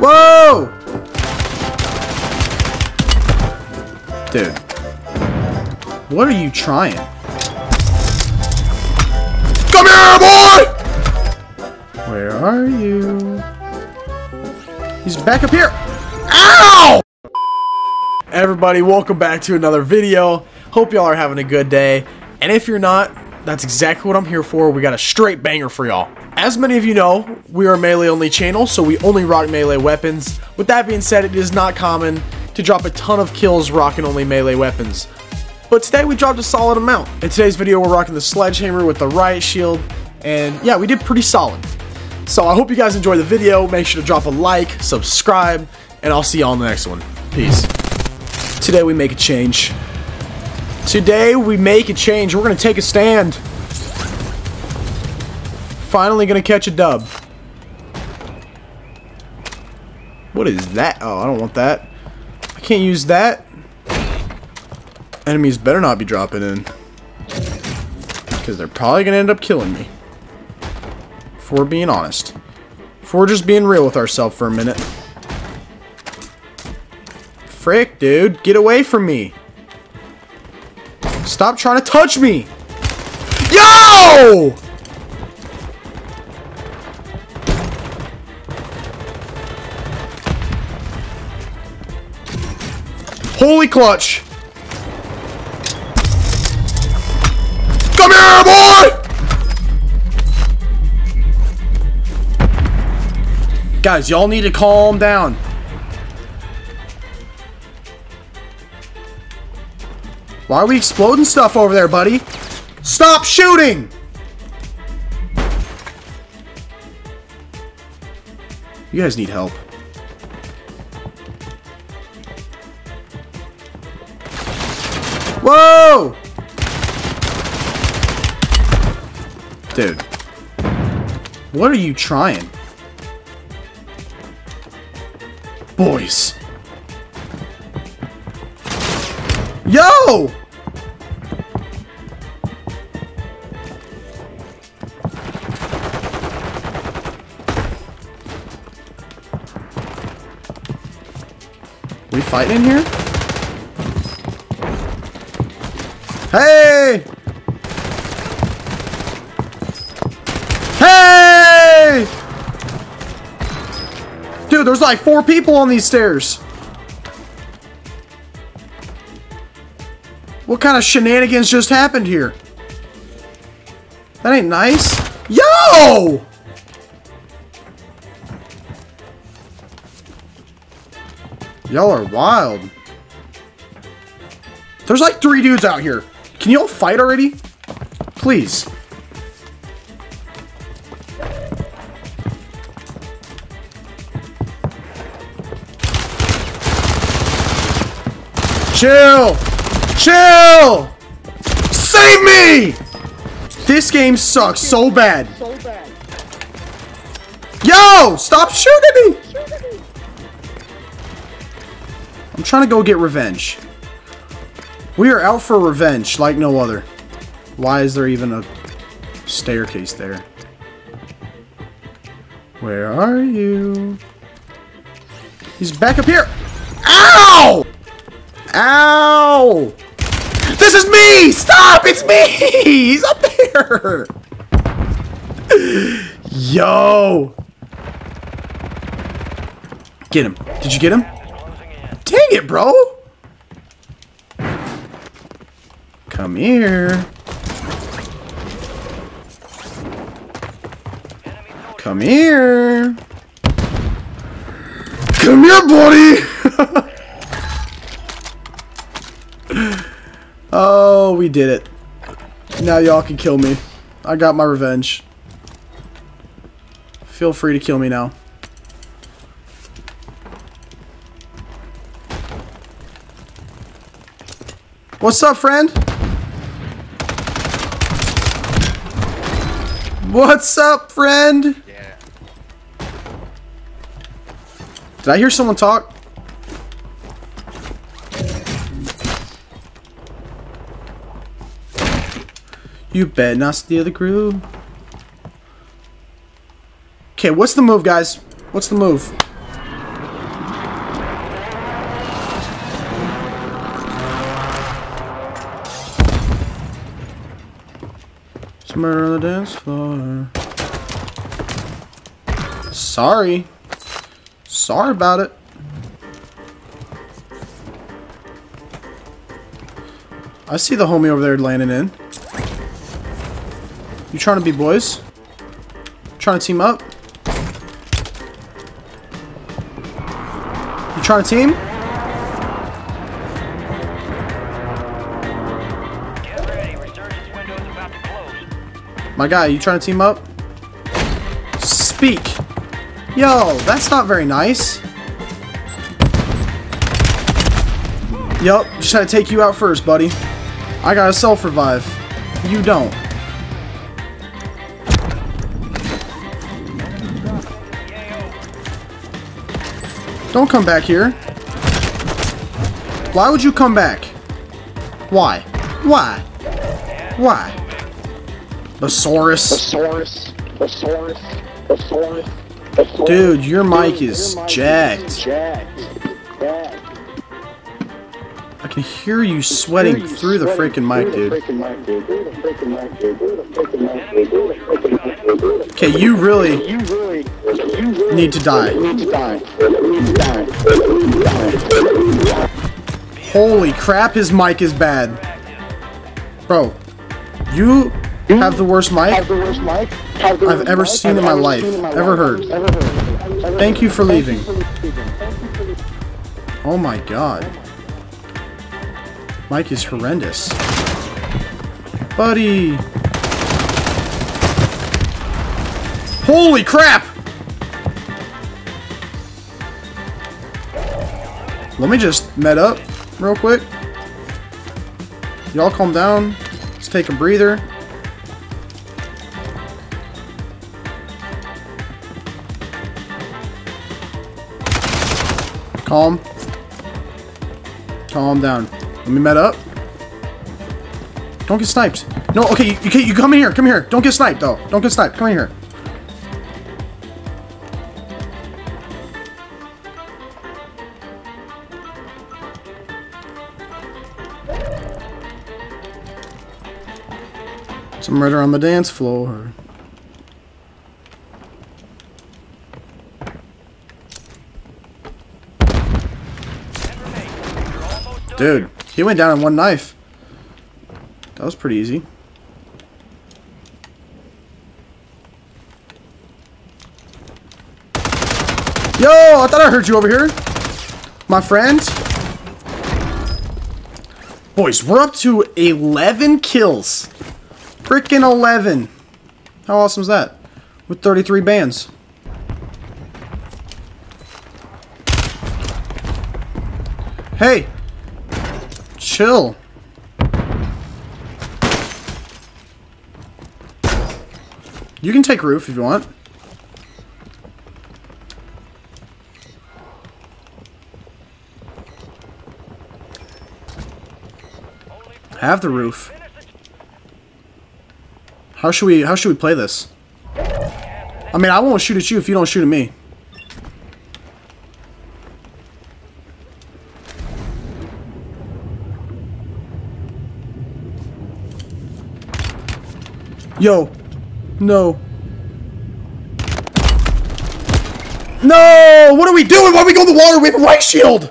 Whoa! Dude. What are you trying? Come here, boy! Where are you? He's back up here. Ow! Everybody, welcome back to another video. Hope y'all are having a good day. And if you're not, that's exactly what I'm here for. We got a straight banger for y'all. As many of you know, we are a melee only channel, so we only rock melee weapons. With that being said, it is not common to drop a ton of kills rocking only melee weapons. But today we dropped a solid amount. In today's video, we're rocking the Sledgehammer with the Riot Shield, and yeah, we did pretty solid. So I hope you guys enjoy the video. Make sure to drop a like, subscribe, and I'll see y'all in the next one. Peace. Today we make a change. Today we make a change. We're going to take a stand. Finally going to catch a dub. What is that? Oh, I don't want that. I can't use that. Enemies better not be dropping in. Because they're probably going to end up killing me. We're being honest. We're just being real with ourselves for a minute. Frick, dude. Get away from me. Stop trying to touch me. Yo! Holy clutch! Come here, boy! Guys, y'all need to calm down. Why are we exploding stuff over there, buddy? Stop shooting! You guys need help. Whoa! Dude. What are you trying? Boys. We fighting in here? Hey! Hey! Dude, there's like four people on these stairs. What kind of shenanigans just happened here? That ain't nice. Yo! Y'all are wild. There's like three dudes out here. Can y'all fight already? Please. Chill! Chill! Save me! This game sucks so bad. Yo! Stop shooting me! I'm trying to go get revenge. We are out for revenge like no other. Why is there even a staircase there? Where are you? He's back up here. Ow! Ow! This is me! Stop! It's me! He's up there! Yo! Get him. Did you get him? Dang it, bro! Come here. Come here. Come here, buddy! oh, we did it. Now y'all can kill me. I got my revenge. Feel free to kill me now. What's up, friend? What's up, friend? Yeah. Did I hear someone talk? You bet. not steal the crew. Okay, what's the move, guys? What's the move? It's murder on the dance floor. Sorry. Sorry about it. I see the homie over there landing in. You trying to be boys? Trying to team up? You trying to team? My guy, you trying to team up? Speak! Yo, that's not very nice. Yup, just had to take you out first, buddy. I got a self-revive. You don't. Don't come back here. Why would you come back? Why? Why? Why? Thesaurus, thesaurus, thesaurus, thesaurus. Dude, your mic is Your mic jacked. jacked. Jacked. I can hear you sweating through the freaking mic, dude. Okay, you really need to die. Holy crap, his mic is bad. Bro, you have the worst mic. I've ever seen in my life. Ever heard. Thank you for leaving. Oh my god. Mic is horrendous. Buddy. Holy crap! Let me just med up real quick. Y'all calm down. Let's take a breather. Calm. Calm down. Let me med up. Don't get sniped. No, okay, you, you, you come in here. Come here. Don't get sniped, though. Don't get sniped. Come in here. Some murder on the dance floor. Dude, he went down in one knife. That was pretty easy. Yo, I thought I heard you over here. My friend. Boys, we're up to 11 kills. Freaking 11. How awesome is that? With 33 bands. Hey, chill. You can take roof if you want. Have the roof. How should we how should we play this? I mean, I won't shoot at you if you don't shoot at me. Yo. No. No! What are we doing? Why are we going to the water? We have a riot shield!